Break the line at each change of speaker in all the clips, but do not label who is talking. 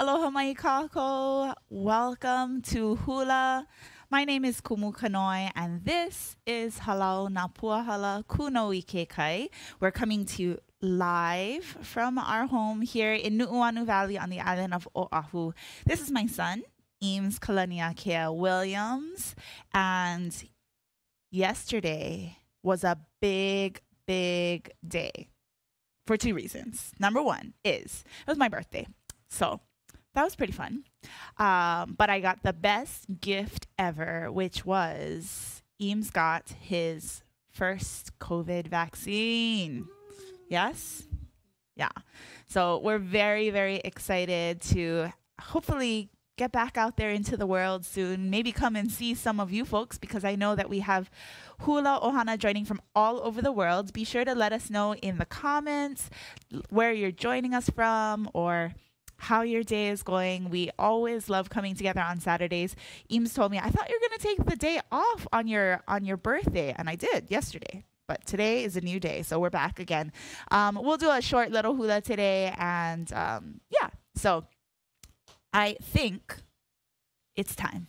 Aloha mai kako. Welcome to Hula. My name is Kumu Kanoi, and this is Halau Napuahala Kuno Ikekai. We're coming to you live from our home here in Nu'uanu Valley on the island of Oahu. This is my son, Eames Kalaniakea Williams, and yesterday was a big, big day for two reasons. Number one is it was my birthday. So that was pretty fun. Um, but I got the best gift ever, which was Eames got his first COVID vaccine. Yes? Yeah. So we're very, very excited to hopefully get back out there into the world soon. Maybe come and see some of you folks because I know that we have Hula Ohana joining from all over the world. Be sure to let us know in the comments where you're joining us from or how your day is going. We always love coming together on Saturdays. Eames told me, I thought you were gonna take the day off on your on your birthday, and I did yesterday. But today is a new day, so we're back again. Um, we'll do a short little hula today, and um, yeah. So I think it's time.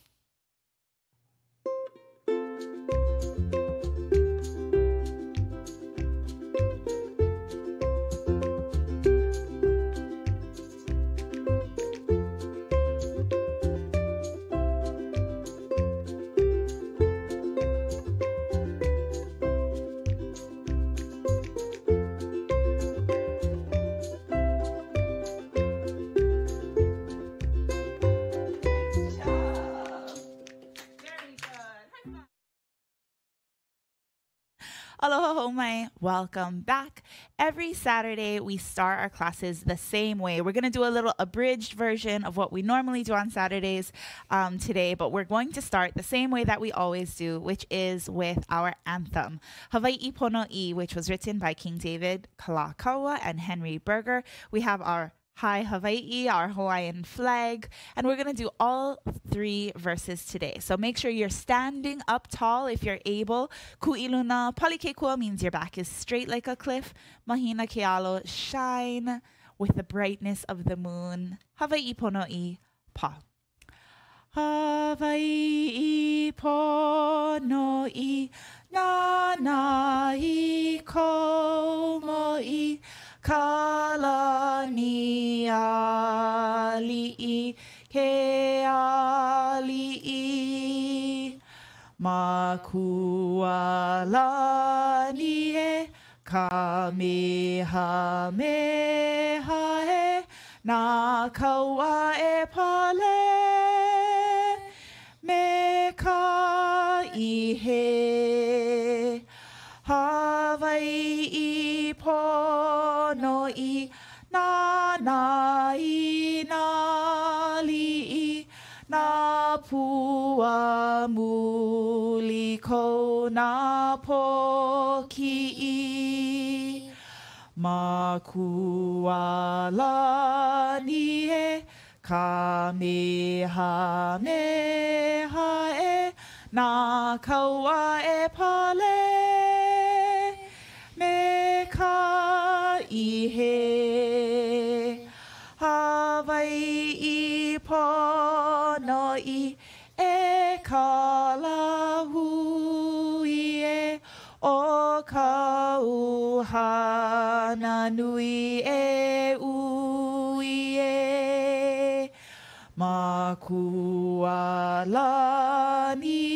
Aloha homai, welcome back. Every Saturday, we start our classes the same way. We're going to do a little abridged version of what we normally do on Saturdays um, today, but we're going to start the same way that we always do, which is with our anthem, Hawaii Pono'i, which was written by King David Kalakaua and Henry Berger. We have our Hae Hawaii, our Hawaiian flag, and we're going to do all three verses today. So make sure you're standing up tall if you're able. Ku'iluna, palikekua means your back is straight like a cliff. Mahina kealo, shine with the brightness of the moon. Hawaii pono'i, pa. Hawaii pono'i, na na i komoi. Kalani ali'i ke ali'i Makualani e kamehameha e na kaua e pale me ka ihe na na i na li i na pua muli ko na po ki i ma ku a la ni e ka me ha me ha e na kaua e pale. Me ka i he pono'i e ka lahui e o ka uhana nui e ui e. Makualani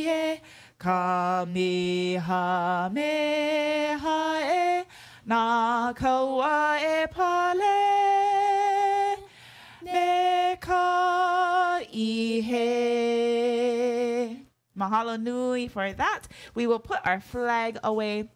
e kamehameha e na kaua e ihe. Mahalo nui for that. We will put our flag away.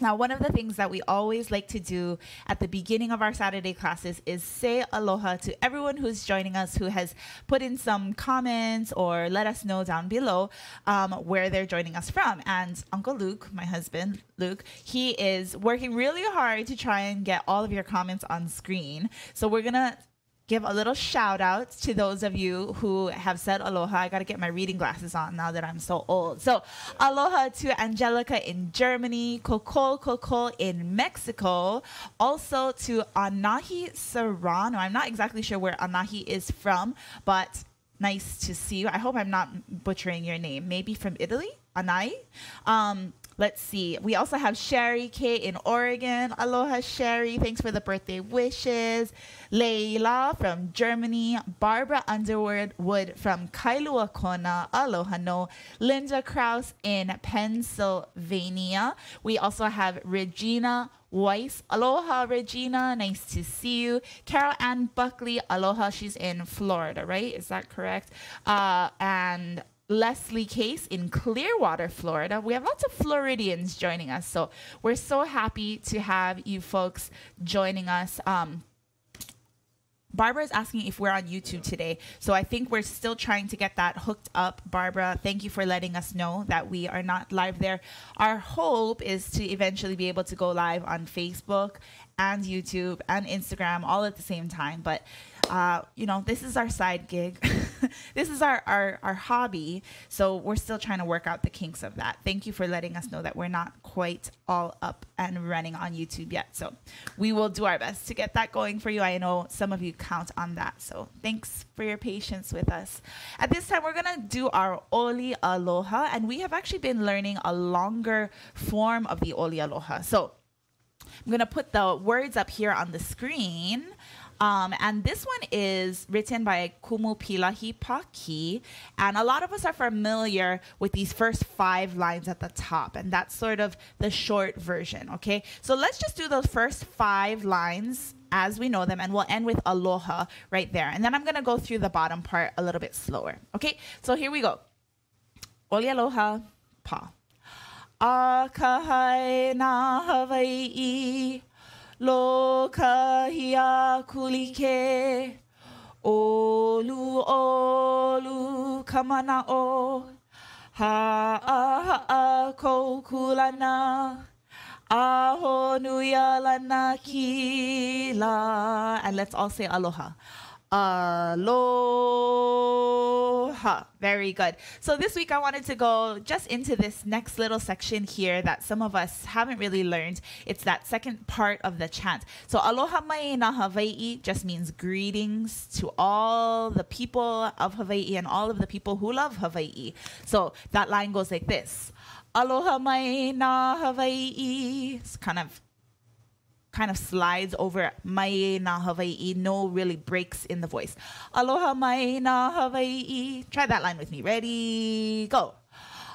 Now, one of the things that we always like to do at the beginning of our Saturday classes is say aloha to everyone who's joining us who has put in some comments or let us know down below um, where they're joining us from. And Uncle Luke, my husband, Luke, he is working really hard to try and get all of your comments on screen. So we're going to give a little shout out to those of you who have said aloha. I got to get my reading glasses on now that I'm so old. So, aloha to Angelica in Germany, Coco Coco in Mexico, also to Anahi Serrano. I'm not exactly sure where Anahi is from, but nice to see you. I hope I'm not butchering your name. Maybe from Italy, Anai. Um, Let's see. We also have Sherry K in Oregon. Aloha, Sherry. Thanks for the birthday wishes. Leila from Germany. Barbara Underwood Wood from Kailua Kona. Aloha no. Linda Kraus in Pennsylvania. We also have Regina Weiss. Aloha, Regina. Nice to see you. Carol Ann Buckley. Aloha. She's in Florida, right? Is that correct? Uh, and Leslie Case in Clearwater, Florida. We have lots of Floridians joining us. So we're so happy to have you folks joining us. Um, Barbara is asking if we're on YouTube today. So I think we're still trying to get that hooked up. Barbara, thank you for letting us know that we are not live there. Our hope is to eventually be able to go live on Facebook and YouTube and Instagram all at the same time. But uh, you know, this is our side gig. this is our, our, our hobby. So we're still trying to work out the kinks of that. Thank you for letting us know that we're not quite all up and running on YouTube yet. So we will do our best to get that going for you. I know some of you count on that. So thanks for your patience with us. At this time, we're going to do our Oli Aloha. And we have actually been learning a longer form of the Oli Aloha. So I'm going to put the words up here on the screen. Um, and this one is written by Kumu Pilahi Paki. And a lot of us are familiar with these first five lines at the top. And that's sort of the short version, okay? So let's just do those first five lines as we know them. And we'll end with aloha right there. And then I'm going to go through the bottom part a little bit slower, okay? So here we go. Oli aloha pa. Akahai na Hawaii lo kahia kulike olu olu kamana o. Ha a ha a aho nuia lana kila and let's all say aloha Aloha. Very good. So this week I wanted to go just into this next little section here that some of us haven't really learned. It's that second part of the chant. So aloha mai na Hawaii just means greetings to all the people of Hawaii and all of the people who love Hawaii. So that line goes like this. Aloha mai na Hawaii. It's kind of kind of slides over mai na Hawaii, no really breaks in the voice. Aloha mai na Hawaii. Try that line with me. Ready, go.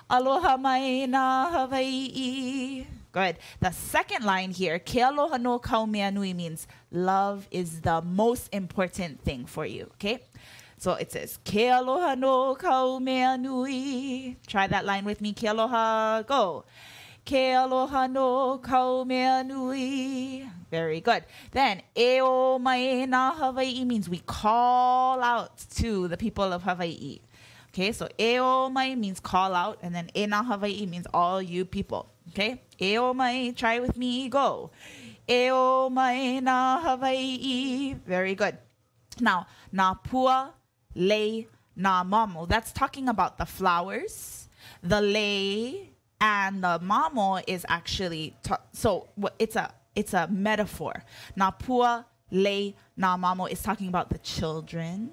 Aloha mai na Hawaii. Good. The second line here, ke aloha no kau mea nui means love is the most important thing for you. Okay? So it says, ke aloha no kau mea nui. Try that line with me. Ke aloha, go. Ke aloha no kau mea nui. Very good. Then, e o mai na Hawaii means we call out to the people of Hawaii. Okay, so e o mai means call out, and then e na Hawaii means all you people. Okay, e o mai, try with me, go. E o mai na Hawaii. Very good. Now, na pua, lei, na mamo. That's talking about the flowers. The lei and the mamo is actually so it's a it's a metaphor. Napua le na mamo is talking about the children,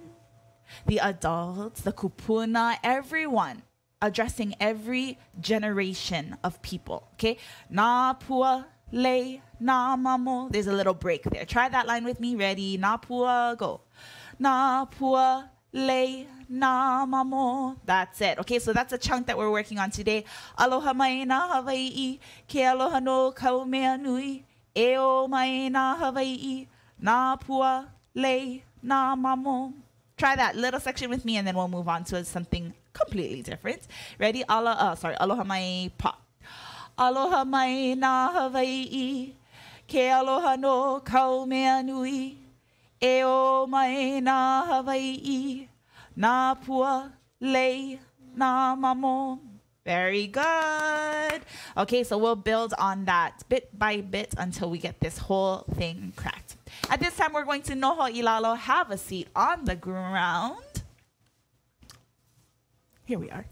the adults, the kupuna, everyone, addressing every generation of people. Okay, Napua le na mamo. There's a little break there. Try that line with me. Ready? Napua go. Napua le na mamo. That's it. Okay, so that's a chunk that we're working on today. Aloha mai na Hawaii, ke aloha no kau mea nui, e o mai na Hawaii, na pua, le, na mamo. Try that little section with me and then we'll move on to something completely different. Ready? Aloha, uh, sorry, aloha mai pa. Aloha mai na Hawaii, ke aloha no kau mea nui, e o mai na Hawaii, na pua lei na mamo. Very good. Okay, so we'll build on that bit by bit until we get this whole thing cracked. At this time, we're going to noho ilalo, have a seat on the ground. Here we are.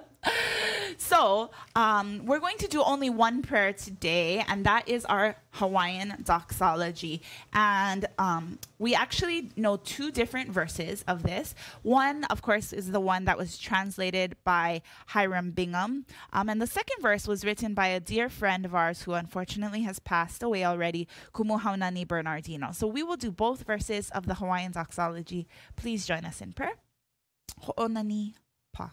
so um, we're going to do only one prayer today, and that is our Hawaiian doxology. And um, we actually know two different verses of this. One, of course, is the one that was translated by Hiram Bingham. Um, and the second verse was written by a dear friend of ours who unfortunately has passed away already, Kumuhaunani Bernardino. So we will do both verses of the Hawaiian doxology. Please join us in prayer. Ho'onani pa.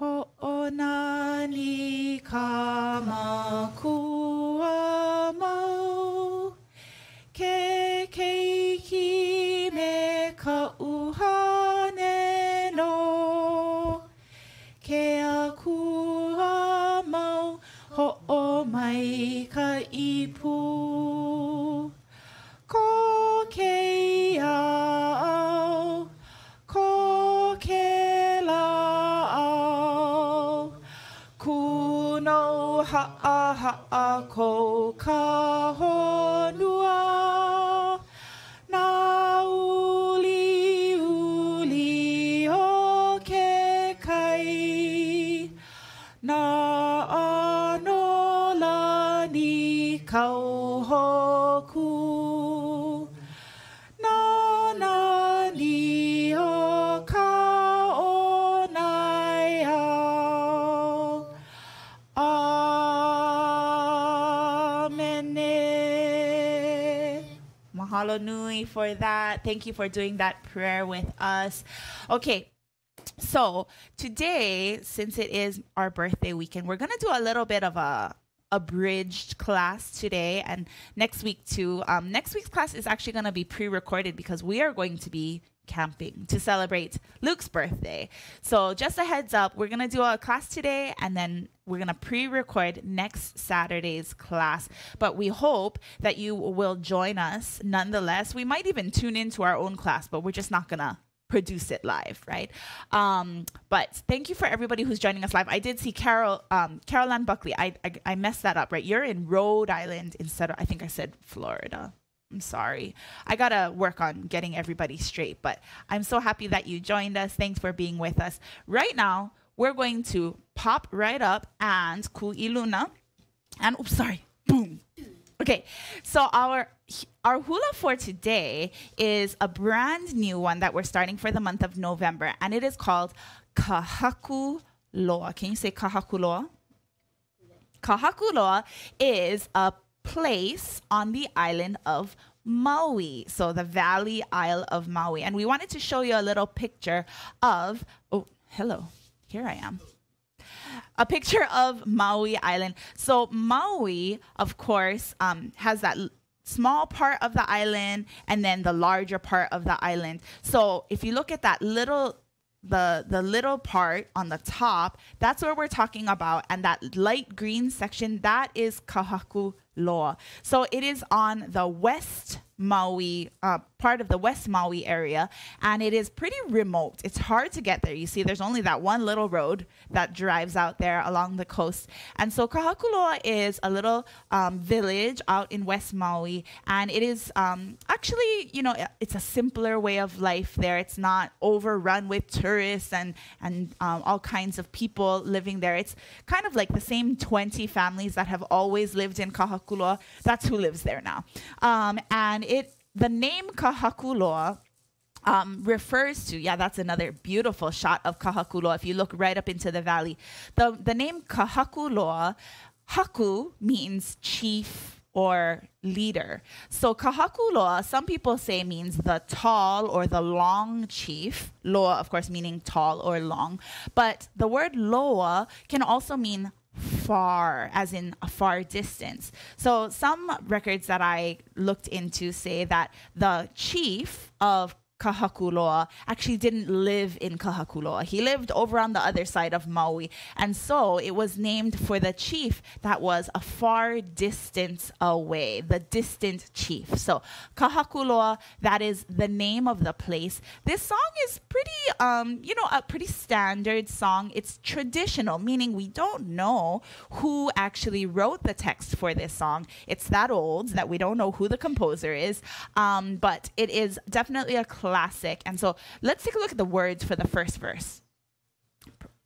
Ho'onani ka makua mau. Ke keiki me ka uhane no. Ke akua mau ho'o mai ka ipu ha'a ha'a ko ka honua For that. Thank you for doing that prayer with us. Okay. So today, since it is our birthday weekend, we're gonna do a little bit of a abridged class today and next week too. Um, next week's class is actually gonna be pre-recorded because we are going to be camping to celebrate Luke's birthday. So just a heads up, we're gonna do a class today and then we're gonna pre-record next Saturday's class. But we hope that you will join us nonetheless. We might even tune into our own class, but we're just not gonna produce it live, right? Um, but thank you for everybody who's joining us live. I did see Carol, um, Caroline Buckley. I, I I messed that up, right? You're in Rhode Island instead of I think I said Florida. I'm sorry. I gotta work on getting everybody straight, but I'm so happy that you joined us. Thanks for being with us. Right now, we're going to pop right up and Ku Iluna. And oops, sorry. Boom. Okay, so our our hula for today is a brand new one that we're starting for the month of November, and it is called Kahaku Loa. Can you say Kahaku Loa? Kahakuloa is a place on the island of Maui, so the Valley Isle of Maui. And we wanted to show you a little picture of, oh, hello, here I am. A picture of Maui Island. So, Maui, of course, um, has that small part of the island and then the larger part of the island. So, if you look at that little the the little part on the top that's where we're talking about and that light green section that is kahaku loa so it is on the west maui uh, part of the west maui area and it is pretty remote. It's hard to get there. You see there's only that one little road that drives out there along the coast. And so kahakuloa is a little um, village out in west maui and it is um, actually you know it's a simpler way of life there. It's not overrun with tourists and and um, all kinds of people living there. It's kind of like the same 20 families that have always lived in kahakuloa that's who lives there now. Um, and it the name kahakuloa um, refers to yeah that's another beautiful shot of kahakuloa if you look right up into the valley the the name kahakuloa haku means chief or leader. So kahakuloa some people say means the tall or the long chief. Loa of course meaning tall or long. But the word loa can also mean far, as in a far distance. So some records that I looked into say that the chief of Kahakuloa actually didn't live in Kahakuloa. He lived over on the other side of Maui. And so it was named for the chief that was a far distance away, the distant chief. So Kahakuloa, that is the name of the place. This song is pretty, um, you know, a pretty standard song. It's traditional, meaning we don't know who actually wrote the text for this song. It's that old that we don't know who the composer is, um, but it is definitely a classic. And so let's take a look at the words for the first verse.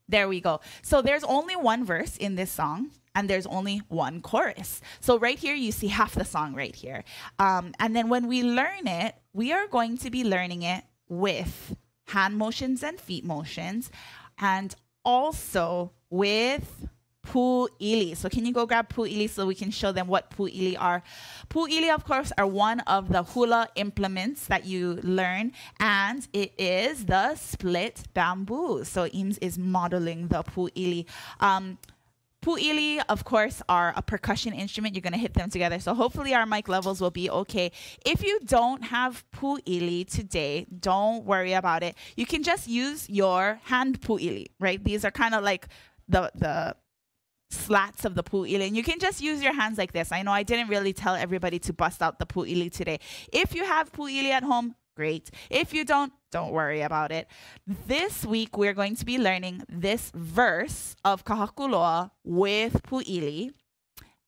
There we go. So there's only one verse in this song and there's only one chorus. So right here, you see half the song right here. Um, and then when we learn it, we are going to be learning it with hand motions and feet motions and also with pu'ili. So can you go grab pu'ili so we can show them what pu'ili are? Pu'ili, of course, are one of the hula implements that you learn, and it is the split bamboo. So Eames is modeling the pu'ili. Um, Pu'ili, of course, are a percussion instrument. You're going to hit them together. So hopefully our mic levels will be okay. If you don't have pu'ili today, don't worry about it. You can just use your hand pu'ili, right? These are kind of like the the slats of the pu'ili. And you can just use your hands like this. I know I didn't really tell everybody to bust out the pu'ili today. If you have pu'ili at home, great. If you don't, don't worry about it. This week, we're going to be learning this verse of Kahakuloa with pu'ili.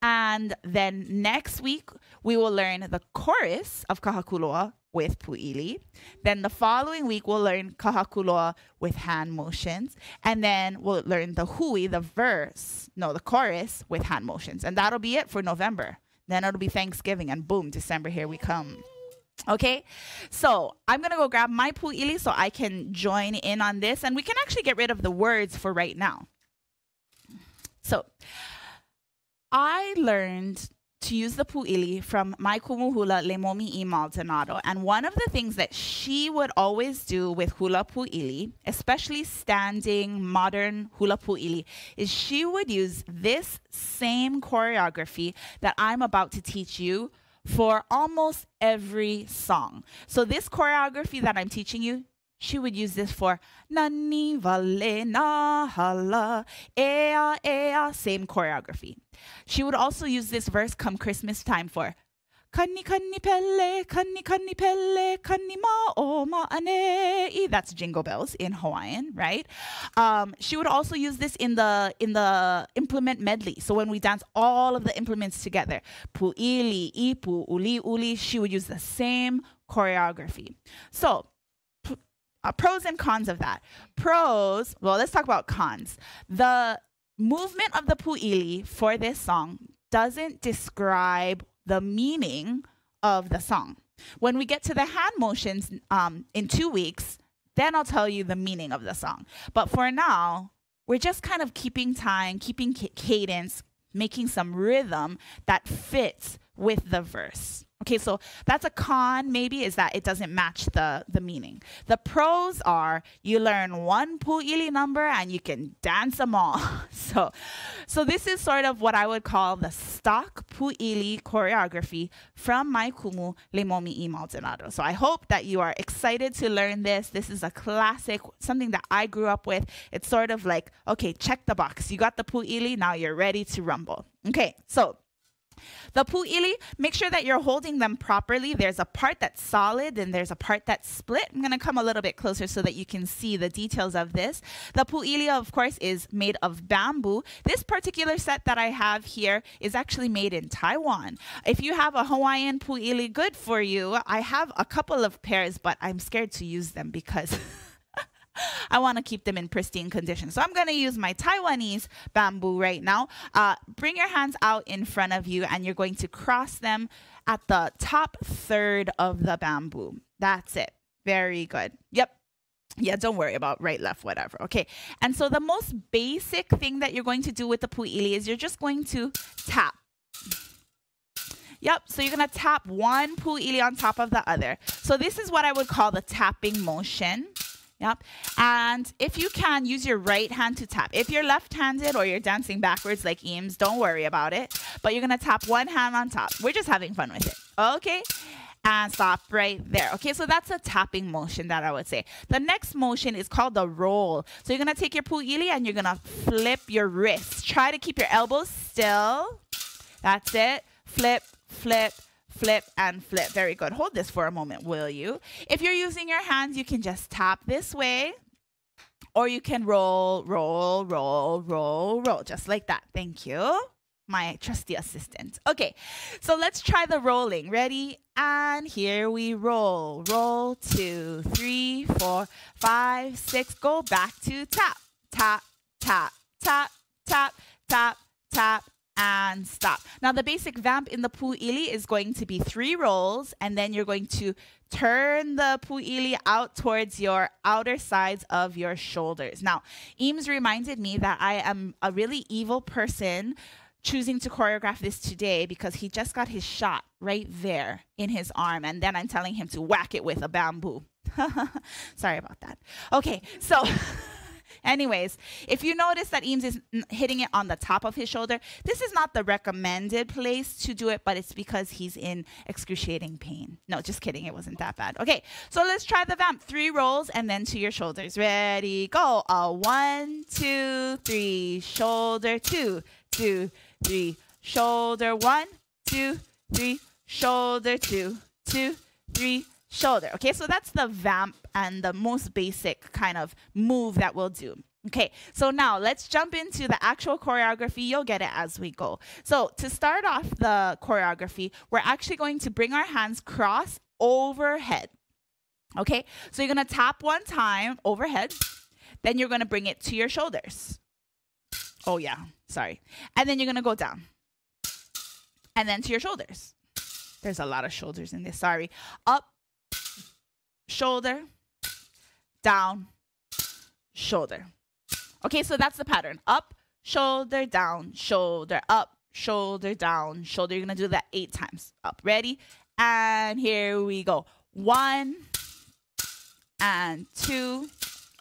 And then next week, we will learn the chorus of Kahakuloa with pu'ili. Then the following week, we'll learn kahakuloa with hand motions. And then we'll learn the hui, the verse, no, the chorus with hand motions. And that'll be it for November. Then it'll be Thanksgiving, and boom, December, here we come. Okay, so I'm gonna go grab my pu'ili so I can join in on this, and we can actually get rid of the words for right now. So I learned to use the pu'ili from my kumuhula Lemomi i Maldonado. And one of the things that she would always do with hula pu'ili, especially standing modern hula pu'ili, is she would use this same choreography that I'm about to teach you for almost every song. So this choreography that I'm teaching you, she would use this for nani vale na hala ea ea same choreography. She would also use this verse come Christmas time for Kani kani pele, kani kani pele, kani ma o ma ane. That's jingle bells in Hawaiian, right? Um, she would also use this in the in the implement medley. So when we dance all of the implements together, pu'ili, ipu, uli uli, she would use the same choreography. So uh, pros and cons of that. Pros, well, let's talk about cons. The movement of the pu'ili for this song doesn't describe the meaning of the song. When we get to the hand motions um, in two weeks, then I'll tell you the meaning of the song. But for now, we're just kind of keeping time, keeping cadence, making some rhythm that fits with the verse. Okay, so that's a con maybe is that it doesn't match the, the meaning. The pros are you learn one pu'ili number and you can dance them all. so, so this is sort of what I would call the stock pu'ili choreography from my kumu Lemomi i Maldonado. So I hope that you are excited to learn this. This is a classic, something that I grew up with. It's sort of like, okay, check the box. You got the pu'ili, now you're ready to rumble. Okay, so the pu'ili, make sure that you're holding them properly. There's a part that's solid and there's a part that's split. I'm going to come a little bit closer so that you can see the details of this. The pu'ili, of course, is made of bamboo. This particular set that I have here is actually made in Taiwan. If you have a Hawaiian pu'ili, good for you. I have a couple of pairs, but I'm scared to use them because... I want to keep them in pristine condition. So I'm going to use my Taiwanese bamboo right now. Uh, bring your hands out in front of you and you're going to cross them at the top third of the bamboo. That's it. Very good. Yep. Yeah, don't worry about right, left, whatever. Okay. And so the most basic thing that you're going to do with the pu'ili is you're just going to tap. Yep, so you're gonna tap one pu'ili on top of the other. So this is what I would call the tapping motion. Yep. And if you can, use your right hand to tap. If you're left handed or you're dancing backwards like Eames, don't worry about it. But you're going to tap one hand on top. We're just having fun with it. Okay. and stop right there. Okay, so that's a tapping motion that I would say. The next motion is called the roll. So you're gonna take your pu'ili and you're gonna flip your wrist. Try to keep your elbows still. That's it. Flip, flip, flip, and flip. Very good. Hold this for a moment, will you? If you're using your hands, you can just tap this way. Or you can roll, roll, roll, roll, roll, just like that. Thank you my trusty assistant. Okay, so let's try the rolling. Ready? And here we roll. Roll two, three, four, five, six. Go back to tap, tap, tap, tap, tap, tap, tap, and stop. Now the basic vamp in the pu'ili is going to be three rolls and then you're going to turn the pu'ili out towards your outer sides of your shoulders. Now, Eames reminded me that I am a really evil person choosing to choreograph this today because he just got his shot right there in his arm. And then I'm telling him to whack it with a bamboo. Sorry about that. Okay, so. Anyways, if you notice that Eames is hitting it on the top of his shoulder, this is not the recommended place to do it, but it's because he's in excruciating pain. No, just kidding. It wasn't that bad. Okay, so let's try the vamp. Three rolls and then to your shoulders. Ready, go. A one, two, three, shoulder, two, two, three, shoulder, one, two, three, shoulder, two, two, three, shoulder. Okay, so that's the vamp and the most basic kind of move that we'll do. Okay, so now let's jump into the actual choreography. You'll get it as we go. So to start off the choreography, we're actually going to bring our hands cross overhead. Okay, so you're gonna tap one time overhead, then you're gonna bring it to your shoulders. Oh yeah, sorry. And then you're gonna go down. And then to your shoulders. There's a lot of shoulders in this, sorry. Up, shoulder, down, shoulder. Okay, so that's the pattern. Up, shoulder, down, shoulder, up, shoulder, down, shoulder. You're going to do that eight times. Up. Ready? And here we go. One and two.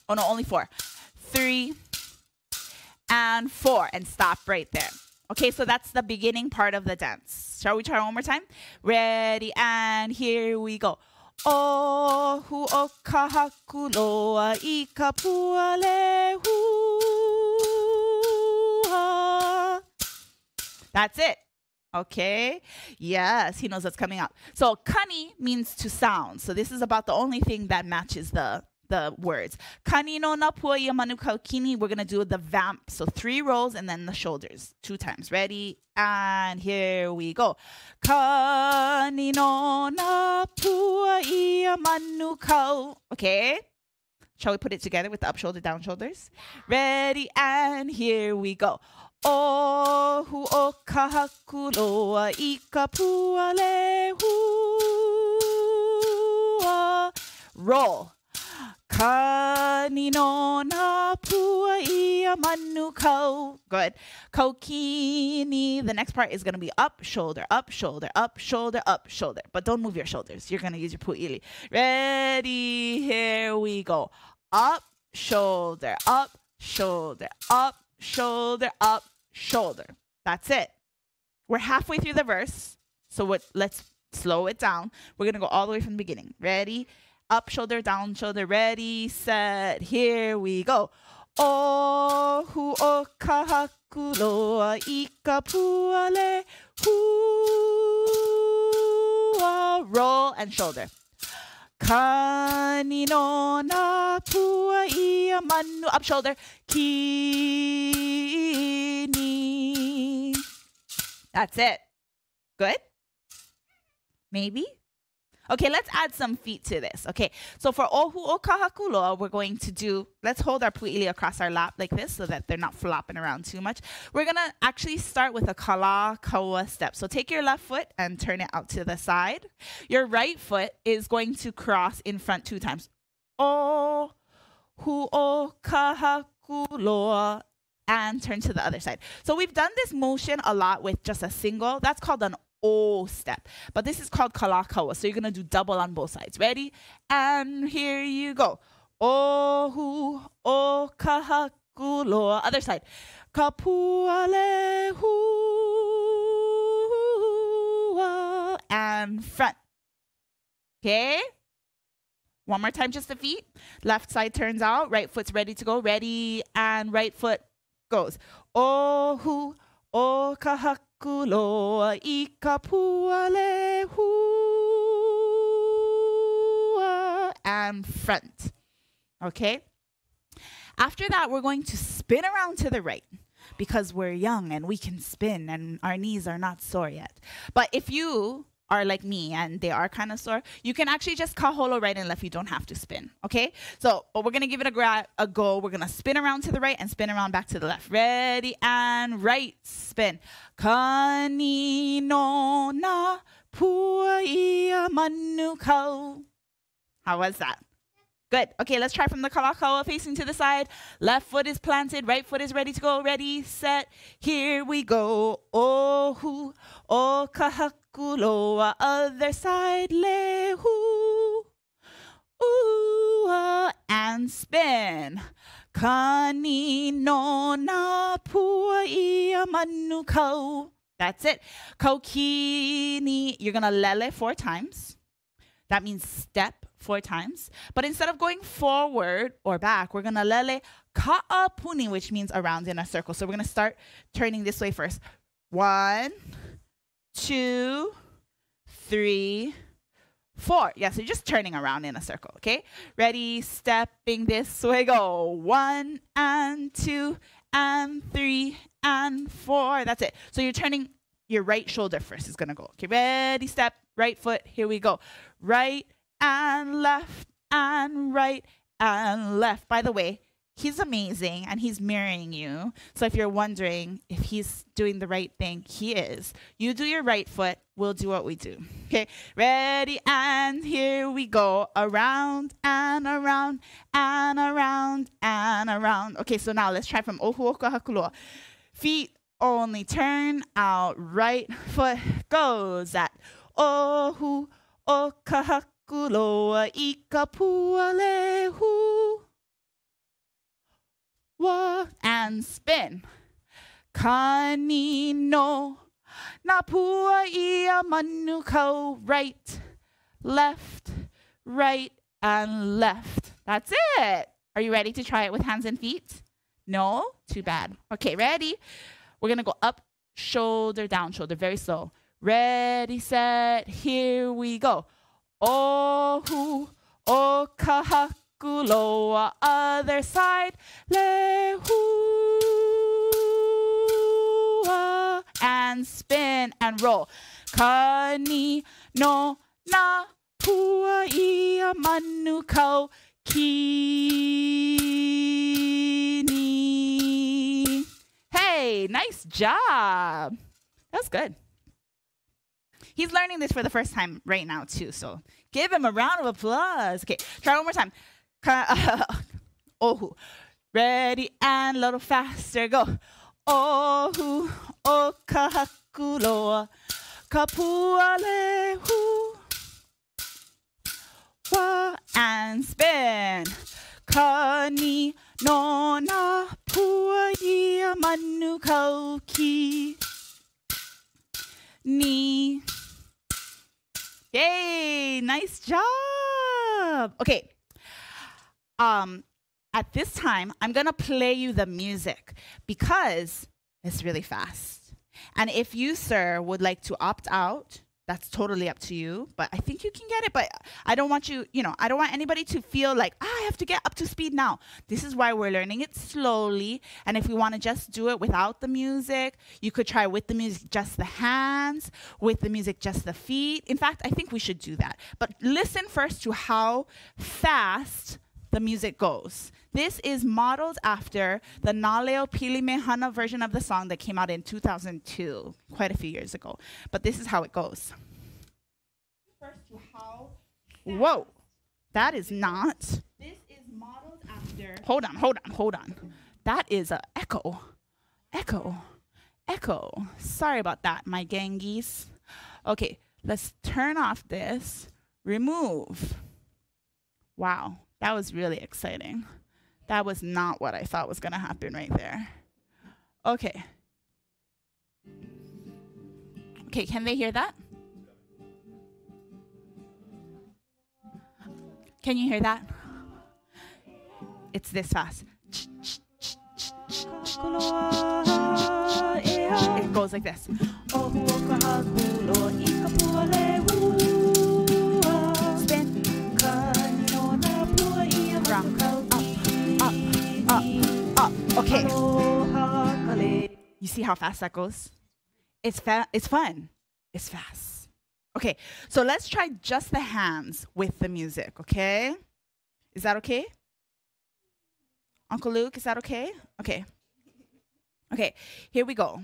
Oh, no, only four. Three and four. And stop right there. Okay, so that's the beginning part of the dance. Shall we try one more time? Ready? And here we go. O kahakuloa i ka That's it. Okay. Yes, he knows what's coming up. So kani means to sound. So this is about the only thing that matches the the words. Kanino na puya manukau kini. We're gonna do the vamp. So three rolls and then the shoulders. Two times. Ready? And here we go. Kanino na puya manukau. Okay. Shall we put it together with the up shoulder, down shoulders? Ready? And here we go. Ohu o kahakuloa i ka Roll. Kanino na pua manu kau. Good. Kokini. The next part is going to be up, shoulder, up, shoulder, up, shoulder, up, shoulder. But don't move your shoulders. You're going to use your pu'ili. Ready? Here we go. Up, shoulder, up, shoulder, up, shoulder, up, shoulder. That's it. We're halfway through the verse. So what, let's slow it down. We're going to go all the way from the beginning. Ready? Up, shoulder, down, shoulder. Ready, set. Here we go. Ohu o kahakuloa i ka puale hua. Roll and shoulder. Kanino na pua ia manu. Up shoulder. Kini. That's it. Good? Maybe? Okay, let's add some feet to this. Okay, so for ohu o kahakuloa, we're going to do, let's hold our pu'ili across our lap like this so that they're not flopping around too much. We're to actually start with a kalakaua step. So take your left foot and turn it out to the side. Your right foot is going to cross in front two times. O o kahakuloa and turn to the other side. So we've done this motion a lot with just a single. That's called an O step. But this is called kalakaua. So you're going to do double on both sides. Ready? And here you go. Ohu o kahakuloa. Other side. Kapuale hua. And front. Okay? One more time, just the feet. Left side turns out. Right foot's ready to go. Ready and right foot goes. Ohu, o kahakuloa, ikapuale hua, and front. Okay? After that, we're going to spin around to the right because we're young and we can spin and our knees are not sore yet. But if you are like me and they are kind of sore, you can actually just kaholo right and left. You don't have to spin. Okay? So, but we're gonna give it a, a go. We're gonna spin around to the right and spin around back to the left. Ready and right spin. Kani no na pua ia manu kau. How was that? Good. Okay, let's try from the kalakaua facing to the side. Left foot is planted, right foot is ready to go. Ready, set, here we go. Ohu, o kahakuloa, other side, lehu. Ooh, and spin. Kani no na manu. That's it. Kokini, you're going to lele four times. That means step four times. But instead of going forward or back, we're going to lele ka'apuni, which means around in a circle. So we're going to start turning this way first. One, two, three, four. Yeah, so you're just turning around in a circle, okay? Ready, stepping this way, go. One and two and three and four. That's it. So you're turning your right shoulder first is to go. Okay, ready, step, right foot. Here we go. Right and left and right and left. By the way, he's amazing and he's mirroring you. So if you're wondering if he's doing the right thing, he is. You do your right foot, we'll do what we do. Okay, ready and here we go. Around and around and around and around. Okay, so now let's try from Ohu Oka Hakulua. Feet only turn out, right foot goes at Ohu Oka Hakuloa Ikapualehu wa and spin. Kani no napua ia manukau right, left, right, and left. That's it. Are you ready to try it with hands and feet? No? Too bad. Okay, ready? We're going to go up, shoulder down, shoulder, very slow. Ready, set, here we go. Ohu, o kahakuloa, other side, lehua, and spin and roll. Kani no na pua ia manukau kini. Hey, nice job. That was good. He's learning this for the first time right now, too. So give him a round of applause. Okay, try one more time. Ohu. Ready and a little faster. Go. Ohu. O kahakuloa. Kapua lehu. Wa and spin. Kani no na pua ia manu kauki. Ni. Yay, nice job. Okay. Um at this time, I'm going to play you the music because it's really fast. And if you, sir, would like to opt out, that's totally up to you. But I think you can get it. But I don't want you, you know, I don't want anybody to feel like, ah, I have to get up to speed now. This is why we're learning it slowly. And if we want to just do it without the music, you could try with the music just the hands, with the music just the feet. In fact, I think we should do that. But listen first to how fast the music goes. This is modeled after the Nā Leo Pilimehana version of the song that came out in 2002, quite a few years ago. But this is how it goes. First to how. Whoa, that is not. This is modeled after. Hold on, hold on, hold on. That is a echo, echo, echo. Sorry about that, my gangies. Okay, let's turn off this. Remove. Wow, that was really exciting. That was not what I thought was going to happen right there. Okay. Okay, can they hear that? Can you hear that? It's this fast. It goes like this. Up, up, up. Okay. You see how fast that goes? It's fa- it's fun. It's fast. Okay, so let's try just the hands with the music, okay? Is that okay? Uncle Luke, is that okay? Okay. Okay, here we go.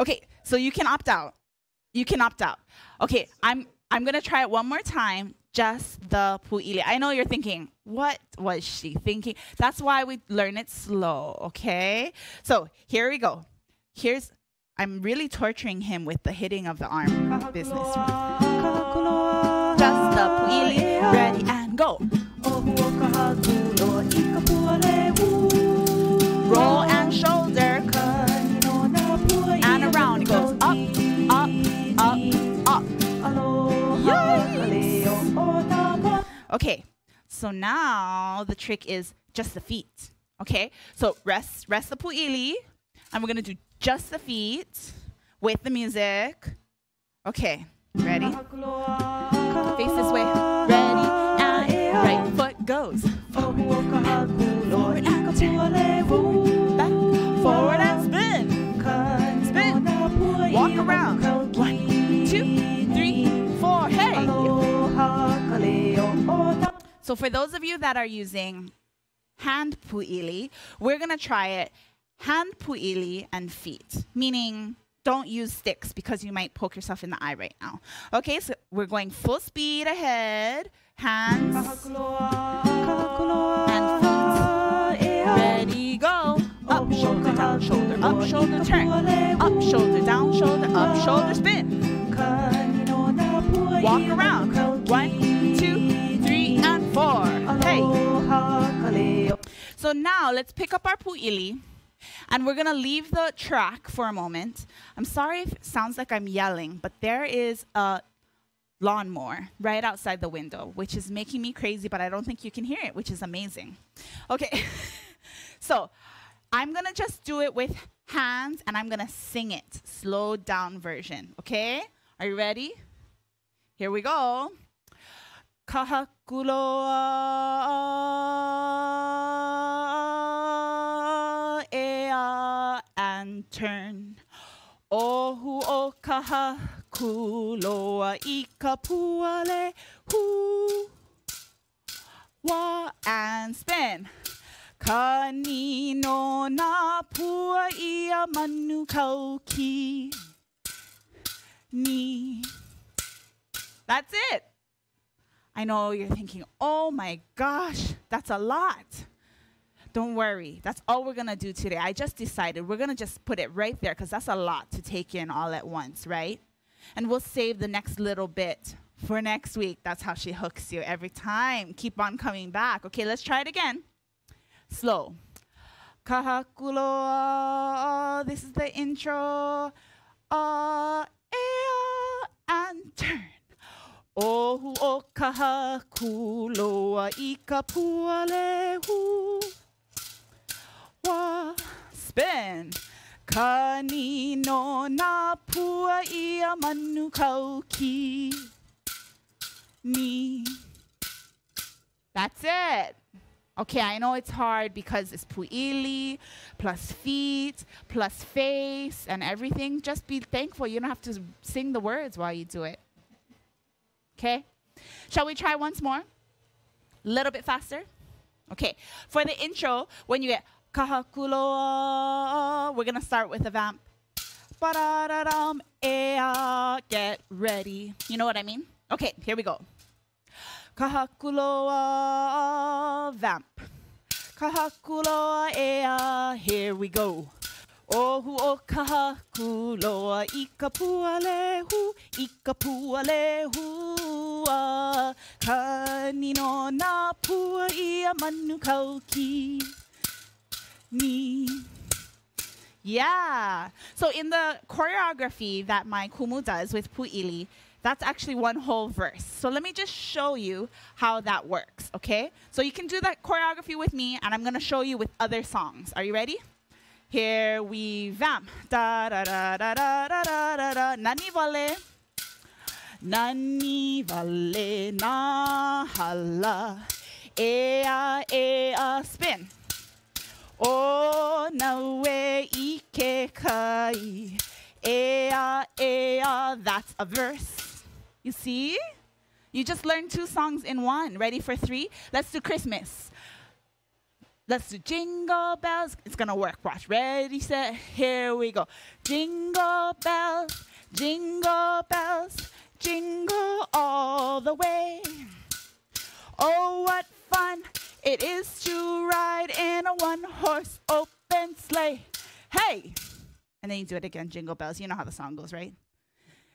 Okay, so you can opt out. You can opt out. Okay, I'm I'm gonna try it one more time. Just the pu'ili. I know you're thinking, what was she thinking? That's why we learn it slow. Okay. So here we go. Here's I'm really torturing him with the hitting of the arm business. Just the pu'ili. Ready and go. So now the trick is just the feet. Okay, so rest, rest the pu'ili, and we're gonna do just the feet with the music. Okay, ready? Face this way. Ready, and right foot goes. Forward and turn. Back, forward and spin. Spin. Walk around. So for those of you that are using hand pu'ili, we're going to try it hand pu'ili and feet, meaning don't use sticks because you might poke yourself in the eye right now. Okay, so we're going full speed ahead, hands and feet. Ready, go. Up, shoulder, down, shoulder, up, shoulder, turn. Up, shoulder, down, shoulder, up, shoulder, spin. Walk around. One, two, four. Hey. So now let's pick up our pu'ili. And we're going to leave the track for a moment. I'm sorry if it sounds like I'm yelling, but there is a lawnmower right outside the window, which is making me crazy, but I don't think you can hear it, which is amazing. Okay. so I'm going to just do it with hands and I'm going to sing it, slowed down version. Okay? Are you ready? Here we go. Kahakuloa ea and turn. Ohu o kahakuloa i ka puale hu. Wa and spin. Kanino na pua ia manu kauki. Ni. That's it. I know you're thinking, oh my gosh, that's a lot. Don't worry. That's all we're to do today. I just decided we're to just put it right there because that's a lot to take in all at once, right? And we'll save the next little bit for next week. That's how she hooks you every time. Keep on coming back. Okay, let's try it again. Slow. Kahakuloa. This is the intro. Uh, ea, and turn. Ohu o kahakuloa i ka. Wa spin. Kanino na pua ia manu kauki. Ni. That's it. Okay, I know it's hard because it's pu'ili plus feet plus face and everything. Just be thankful you don't have to sing the words while you do it. Okay? Shall we try once more? A little bit faster? Okay. For the intro, when you get kahakuloa, we're going to start with a vamp. Ba-da-da-dum, ea, get ready. You know what I mean? Okay, here we go. Kahakuloa, vamp. Kahakuloa, ea, here we go. Ohu o kahaku loa i はカニのナプはイヤマヌカウキに Yeah. So in the choreography that my kumu does with pu'ili, that's actually one whole verse. So let me just show you how that works, okay? So you can do that choreography with me, and I'm gonna show you with other songs. Are you ready? Here we vamp. Da da da da da da da da. Nani vole. Nani vale na hala. Ea ea spin. O naue ike kai. Ea ea. That's a verse. You see? You just learned two songs in one. Ready for three? Let's do Christmas. Let's do jingle bells. It's gonna work. Watch. Ready, set, here we go. Jingle bells, jingle bells, jingle all the way. Oh, what fun it is to ride in a one horse open sleigh. Hey! And then you do it again, jingle bells. You know how the song goes, right?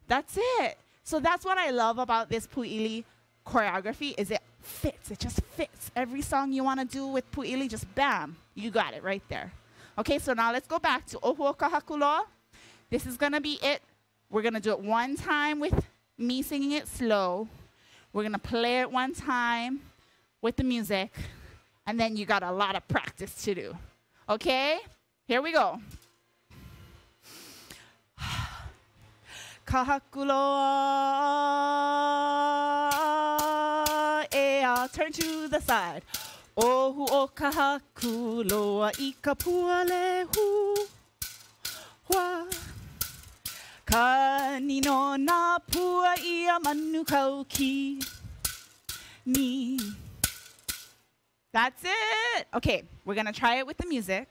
That's it. So that's what I love about this Pu'ili choreography is it fits. It just fits. Every song you want to do with Pu'ili, just bam, you got it right there. Okay, so now let's go back to Ohu o Kahakuloa. This is going to be it. We're going to do it one time with me singing it slow. We're going to play it one time with the music. And then you got a lot of practice to do. Okay? Here we go. Kahakuloa ea, turn to the side. Ohu o kahakuloa i ka pua. Hua. Nā pua i a manu kauki ni. That's it. Okay, we're gonna try it with the music.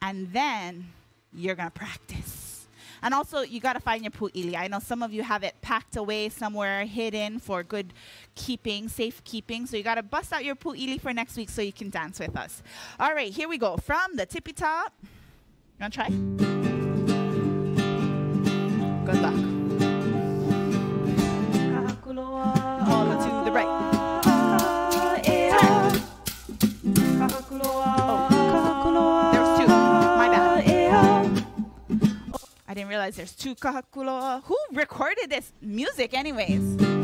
And then you're gonna practice. And also, you gotta find your pu'ili. I know some of you have it packed away somewhere hidden for good keeping, safe keeping. So you gotta bust out your pu'ili for next week so you can dance with us. All right, here we go. From the tippy top. You wanna try? Good luck. All oh, to the right. Oh, there was two. My bad. I didn't realize there's two kahakuloa. Who recorded this music, anyways?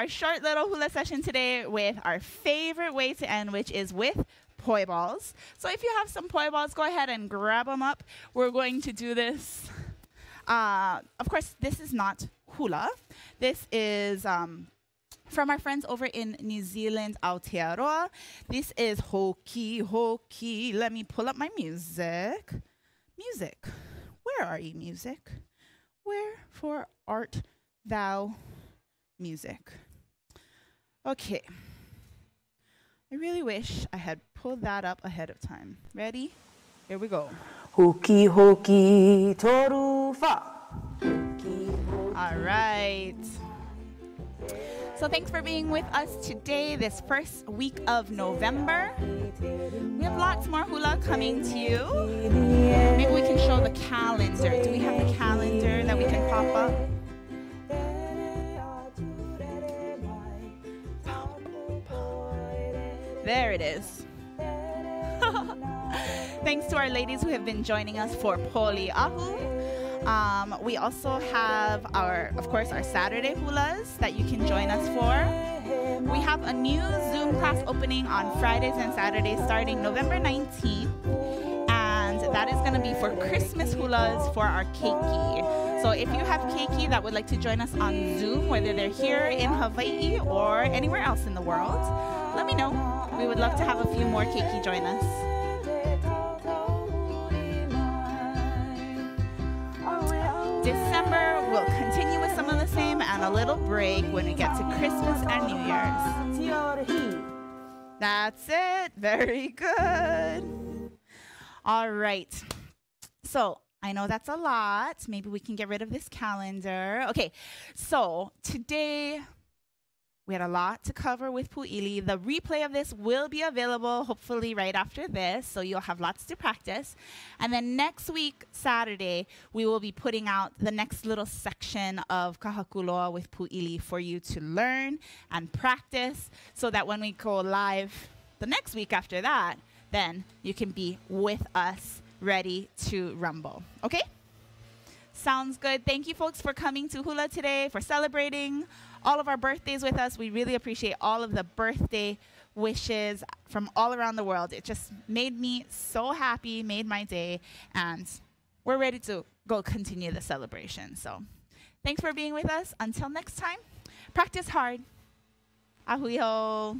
Our short little hula session today with our favorite way to end, which is with poi balls. So if you have some poi balls, go ahead and grab them up. We're going to do this. Uh, of course, this is not hula. This is um, from our friends over in New Zealand, Aotearoa. This is Hoki Hoki. Let me pull up my music. Music. Where are you, music? Wherefore art thou, music? Okay. I really wish I had pulled that up ahead of time. Ready? Here we go.
Hoki hoki toru fa.
All right. So thanks for being with us today, this first week of November. We have lots more hula coming to you. Maybe we can show the calendar. Do we have the calendar that we can pop up? There it is. Thanks to our ladies who have been joining us for Poli Ahu. Um, we also have our, of course, our Saturday hulas that you can join us for. We have a new Zoom class opening on Fridays and Saturdays starting November 19th. And that is going to be for Christmas hulas for our keiki. So if you have keiki that would like to join us on Zoom, whether they're here in Hawaii or anywhere else in the world, let me know. We would love to have a few more Keiki join us. December, we'll continue with some of the same and a little break when we get to Christmas and New Year's. That's it. Very good. All right. So I know that's a lot. Maybe we can get rid of this calendar. Okay. So today, we had a lot to cover with Pu'ili. The replay of this will be available hopefully right after this, so you'll have lots to practice. And then next week, Saturday, we will be putting out the next little section of Kahakuloa with Pu'ili for you to learn and practice so that when we go live the next week after that, then you can be with us ready to rumble. Okay? Sounds good. Thank you, folks, for coming to Hula today, for celebrating all of our birthdays with us. We really appreciate all of the birthday wishes from all around the world. It just made me so happy, made my day, and we're ready to go continue the celebration. So thanks for being with us. Until next time, practice hard. Ahui ho.